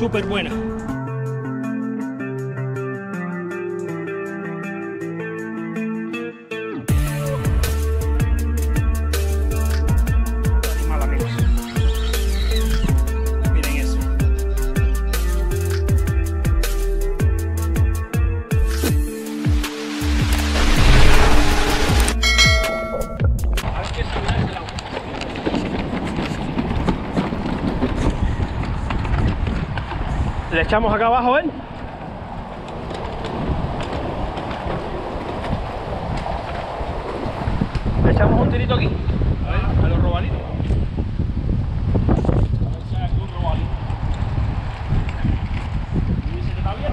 súper buena. Echamos acá abajo, ¿ven? Le echamos un tirito aquí. A ver, a los robalitos. A ver si hay algún robalito. ¿Y dice que está bien?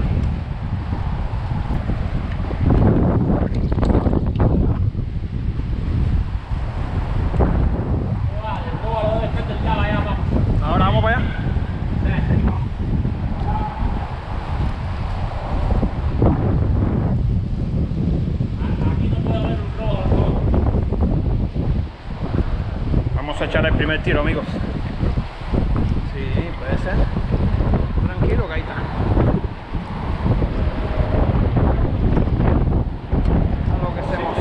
Ahora vamos para allá. Vamos a echar el primer tiro, amigos. Sí, puede ser. Tranquilo, que ahí está. A lo que hacemos.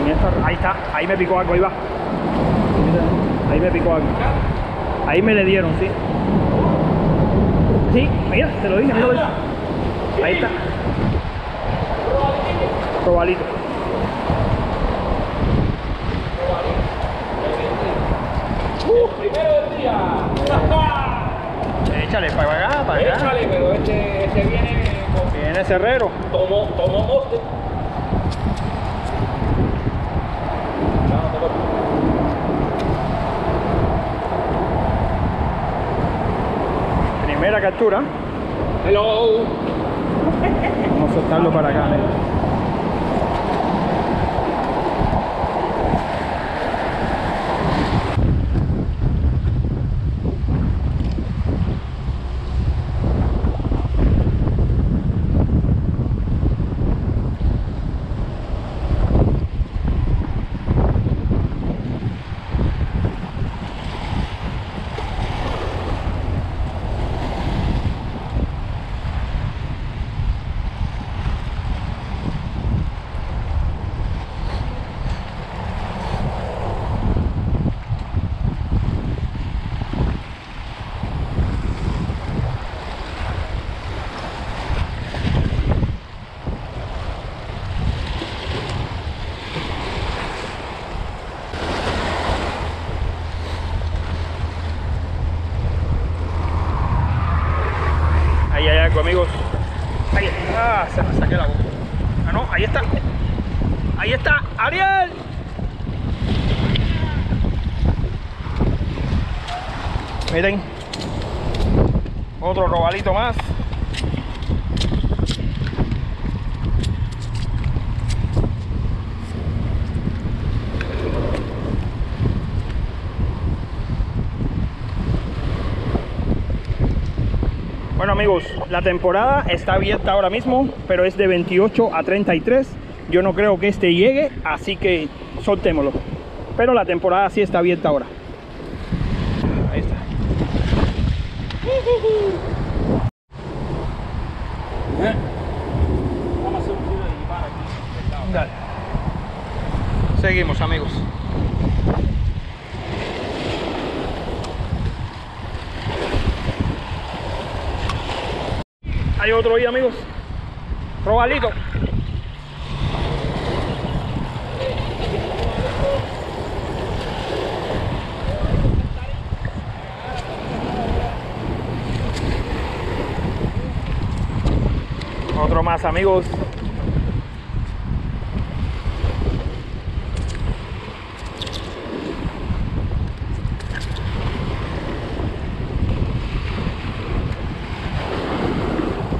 En esta, ahí está, ahí me picó algo, ahí va. Ahí me picó algo. Ahí me le dieron, sí. Sí, mira, te lo dije, míralo ahí. Ahí está. Robalito. Primero del día. Échale para acá, para acá. Échale, pero este, este viene con Viene cerrero. tomo, tomo moste. No, no te preocupes. Primera captura. Hello. Vamos a soltarlo para acá. ¿eh? Ahí hay algo, amigos. Ahí está. Ah, se me saqué la boca. Ah, no, ahí está. Ahí está, Ariel. Miren. Otro robalito más. Bueno amigos, la temporada está abierta ahora mismo, pero es de 28 a 33. Yo no creo que este llegue, así que soltémoslo. Pero la temporada sí está abierta ahora. Ahí está. Vamos a hacer un tiro de disparo aquí. Dale. Seguimos amigos. Hay otro ahí amigos. Robalito. Otro más amigos.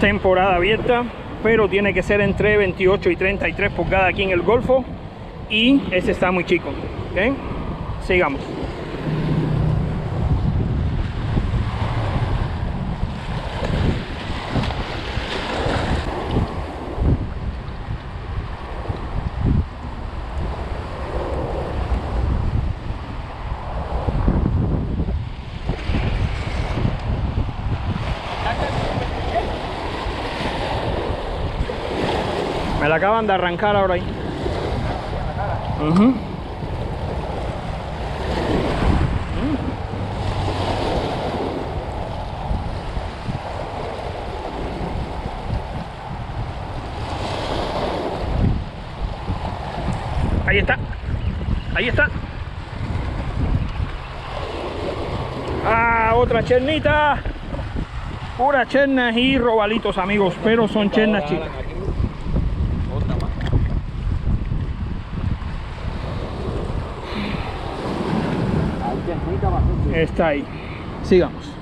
Temporada abierta, pero tiene que ser entre 28 y 33 pulgadas aquí en el Golfo y ese está muy chico. ¿ok? Sigamos. Me la acaban de arrancar ahora ahí. Ujú. Ahí está. Ahí está. Ah, otra chernita. Pura chernas y robalitos, amigos, pero son chernas chicas. Otra más. Ahí tiernita bastante. Está ahí. Sigamos.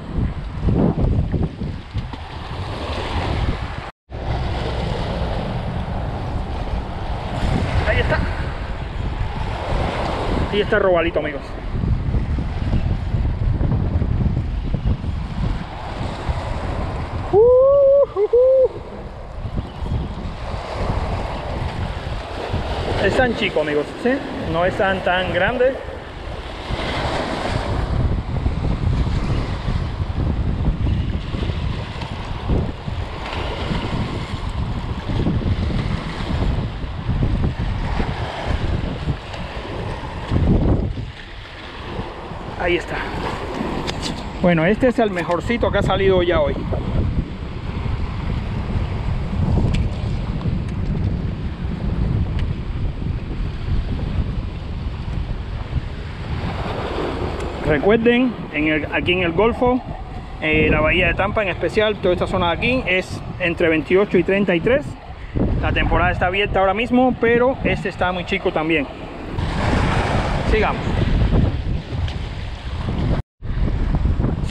Ahí está. Ahí está robalito, amigos. Uh, uh, uh. Es tan chico, amigos, ¿sí? No es tan, tan grande. Ahí está. Bueno, este es el mejorcito que ha salido ya hoy. Recuerden, aquí en el Golfo, eh, la bahía de Tampa en especial, toda esta zona de aquí es entre 28 y 33. La temporada está abierta ahora mismo, pero este está muy chico también. Sigamos.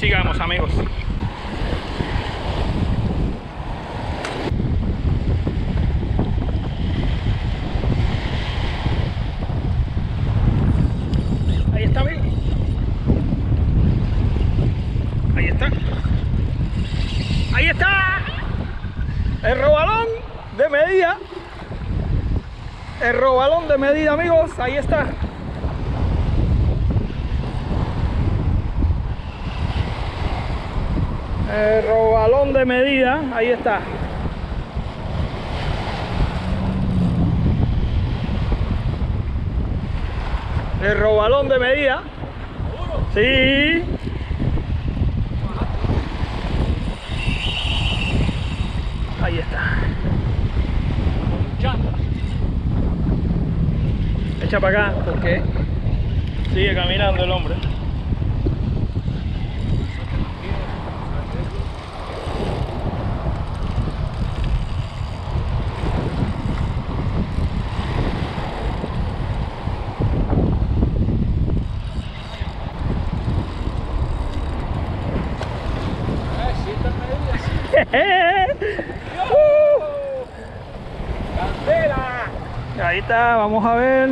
Sigamos amigos. Ahí está. Ahí está. Ahí está. El robalón de medida. El robalón de medida, amigos. Ahí está. El robalón de medida, ahí está. El robalón de medida. Sí. Ahí está. Echa para acá. ¿Por qué? Sigue caminando el hombre. Eh, siéntate ahí. ¡Candela! Vamos a ver.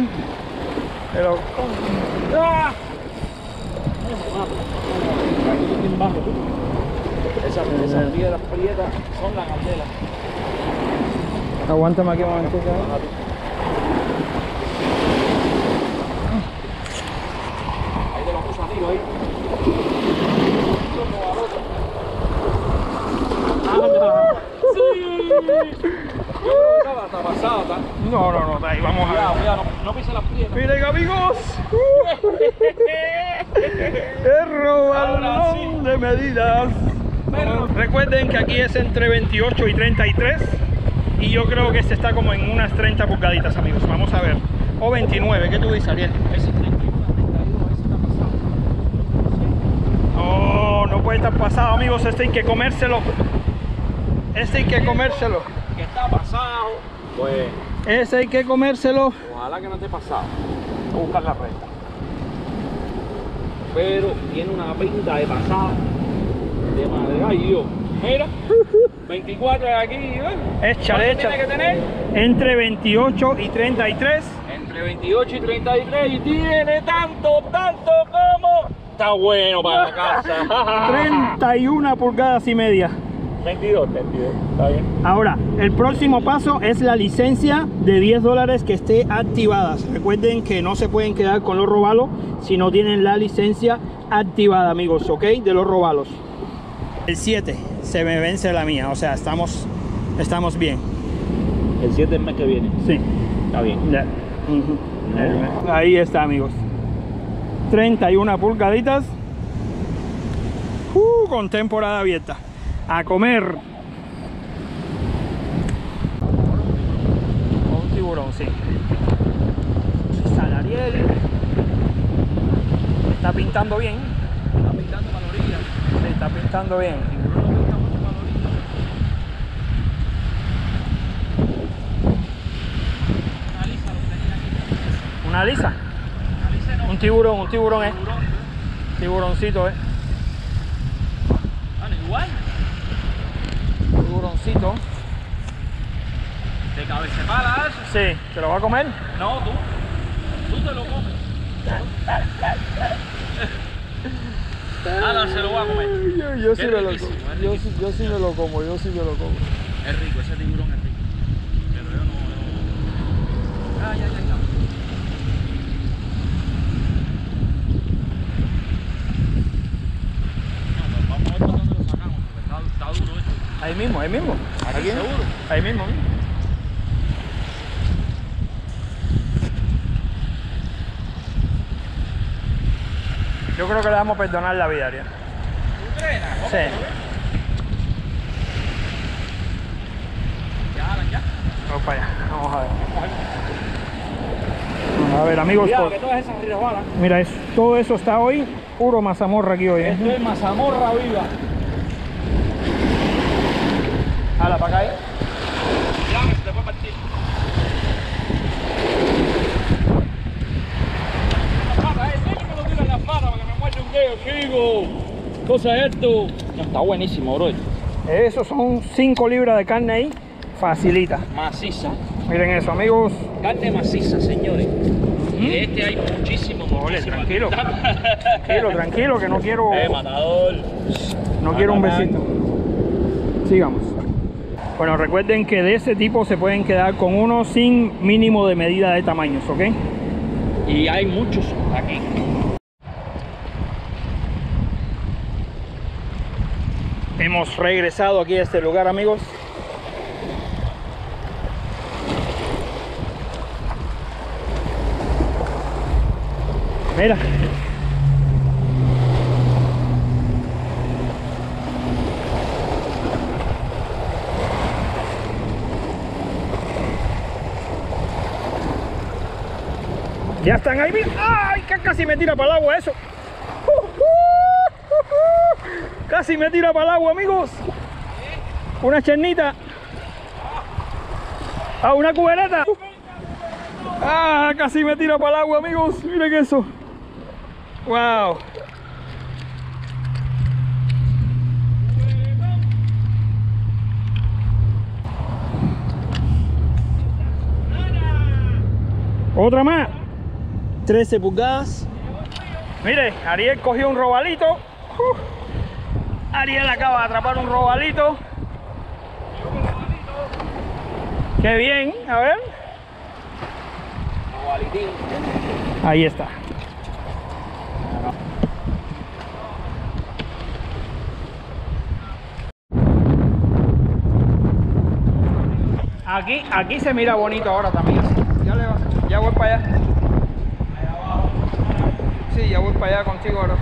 Pero, ¡Ah! Esas, esas piedras prietas son la candela. aguántame aquí un momentito. Ahí te lo puso a tiro ahí. ¡Sí! Yo creo que estaba hasta pasada, está. No, no, no, ahí vamos a Cuidado, ver. cuidado, no, no pise las piedras. Miren amigos, el robalón Ahora sí. Pero- Recuerden que aquí es entre 28 y 33 y yo creo que este está como en unas 30 pulgaditas amigos, vamos a ver. O 29, ¿qué tú dices Ariel? Ese 31, 32, ese está pasado. No, no puede estar pasado amigos, este hay que comérselo. Este hay que comérselo. Que está pasado. Pues, Ese hay que comérselo. ojalá que no esté pasado. Voy a buscar la recta. Pero tiene una pinta de pasado. De madre gallo. Mira, 24 de aquí, ¿ves? Échale, ¿Cuánto tiene échale. que tener? Entre 28 y 33. Entre Entre 28 y 33 y tiene tanto, tanto como... Está bueno para la casa. 31 pulgadas y media. 22, 22. Está bien. Ahora, el próximo paso es la licencia de 10 dólares que esté activada. Recuerden que no se pueden quedar con los robalos si no tienen la licencia activada, amigos, ¿ok? De los robalos. El 7 se me vence la mía, o sea, estamos, estamos bien. El 7 del mes que viene. Sí. Está bien. Ya. Ujú. Ahí está, amigos. 31 pulgaditas. Uh, con temporada abierta. A comer. Un tiburón, sí. San Ariel. Está pintando bien. Está pintando para la orilla. Está pintando bien. Una lisa. Un tiburón, un tiburón, eh. Tiburoncito, eh. igual. Tiburoncito. De cabeza pala eso. Sí, ¿te lo va a comer? No, tú. Tú te lo comes. Alan se lo va a comer. Yo, yo sí me lo como. Yo, sí- yo sí me lo como, yo sí me lo como. Es rico, ese tiburón es rico. Pero yo no. no... Ay, ay, ay, ay. No, pues vamos a ver por dónde lo sacamos, porque está, está duro esto. Ahí mismo, ahí mismo. ¿Aquí seguro? Ahí mismo. mismo. Yo creo que le vamos a perdonar la vida, Ariel. ¿Tú crees? ¿Cómo? Sí. Ya, ya. Vamos para allá, vamos a ver. A ver, amigos, Cuidado, que todas esas resbalan. mira, es- todo eso está hoy puro mazamorra aquí hoy. ¿eh? Esto es mazamorra viva. Hala, para acá. ¿eh? Ya, que se te puede partir. Las patas, eh, siempre me lo tiran las patas para que me chico. Cosa es esto. Está buenísimo, bro. Eso son 5 libras de carne ahí, facilita. Maciza. Miren eso, amigos. Carne maciza, señores. Y de este hay muchísimo, Ole, tranquilo. Tranquilo, tranquilo, que no quiero, Eh, matador. no quiero un besito. Sigamos. Bueno, recuerden que de ese tipo se pueden quedar con uno sin mínimo de medida de tamaños, ¿ok? Y hay muchos aquí. Hemos regresado aquí a este lugar, amigos. Mira. Ya están ahí. ¡Ay! Casi me tira para el agua eso. ¡Uh, uh, uh, uh! Casi me tira para el agua, amigos. Una chernita. Ah, una cubereta. Ah, casi me tira para el agua, amigos. Miren eso. Wow. Otra más. 13 pulgadas. Mire, Ariel cogió un robalito. Uh. Ariel acaba de atrapar un robalito. Qué bien, a ver. Ahí está. Aquí, aquí se mira bonito ahora también. Ya, le ya voy para allá. Sí, ya voy para allá contigo ahora.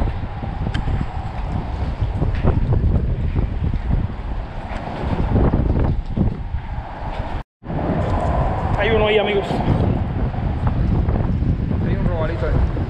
Hay uno ahí, amigos. Hay un robalito ahí.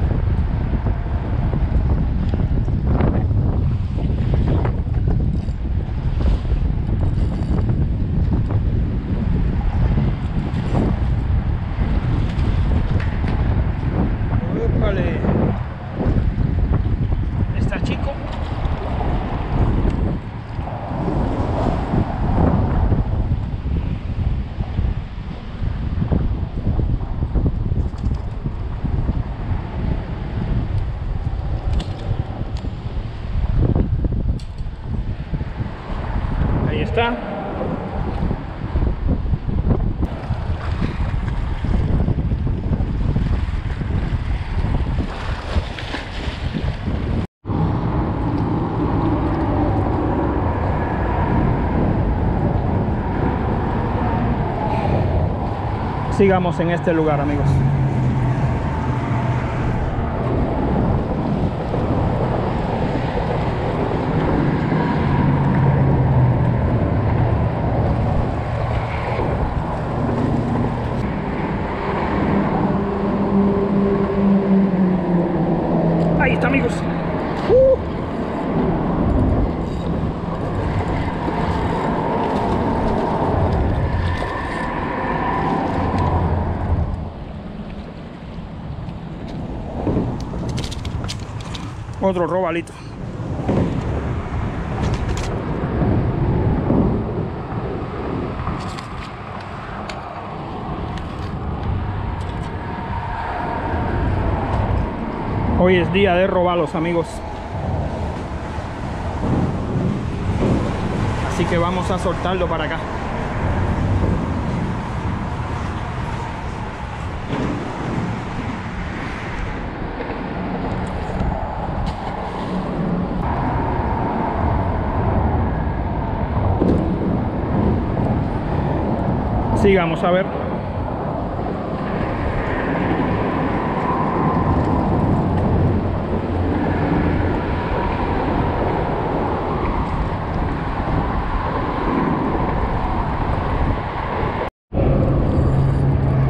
Sigamos en este lugar amigos. Otro robalito. Hoy es día de robalos, amigos. Así que vamos a soltarlo para acá. Sigamos a ver.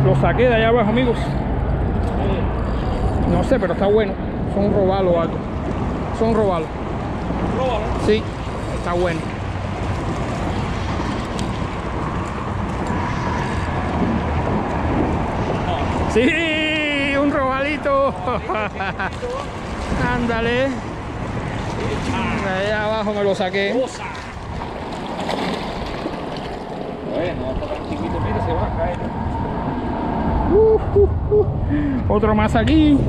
Lo saqué de allá abajo, amigos. No sé, pero está bueno. Son robalos algo. Son robalos. Sí, está bueno. Sí, un robalito. Ándale. Allá abajo me lo saqué. Bueno, está tan chiquito, mira, se va a caer. Otro más aquí.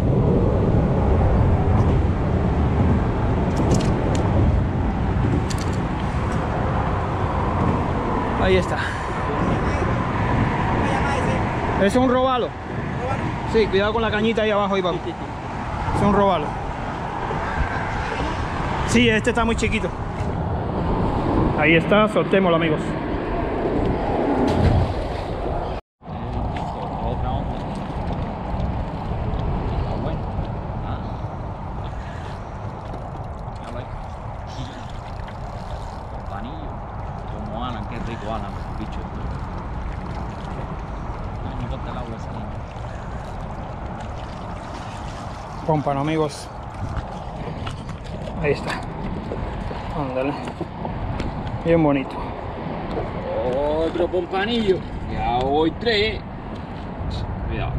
Ahí está. Es un robalo. Sí, cuidado con la cañita ahí abajo, ahí papi. Es un robalo. Sí, este está muy chiquito. Ahí está, soltémoslo amigos. Otra onda. Está bueno. Ah. Míralo ahí. Campanillo. Como Alan, qué rico Alan, bicho. Ay, no corta el agua esa. Pómpano amigos. Ahí está. Ándale. Bien bonito. Otro pompanillo. Ya voy tres. Cuidado.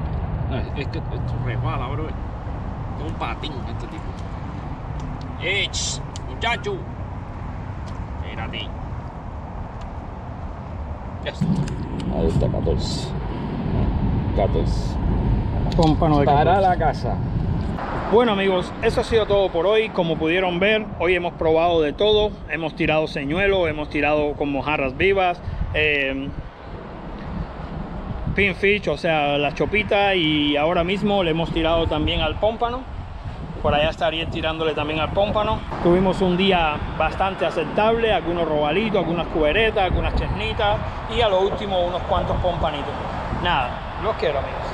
No, es que esto resbala, bro. Es un patín este tipo. ¡Eh! ch, muchacho! Espérate. Ya está. Ahí está 14. 14. Pómpano de Para 14. la casa. Bueno amigos, eso ha sido todo por hoy. Como pudieron ver, hoy hemos probado de todo. Hemos tirado señuelo, hemos tirado con mojarras vivas, eh, pinfish, o sea, la chopita y ahora mismo le hemos tirado también al pómpano. Por allá estaría tirándole también al pómpano. Tuvimos un día bastante aceptable, algunos robalitos, algunas cuberetas, algunas chesnitas y a lo último unos cuantos pompanitos. Nada, los quiero amigos.